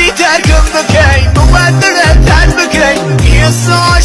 ماني بكي مبادرة مبدلة بكي. بكري قصة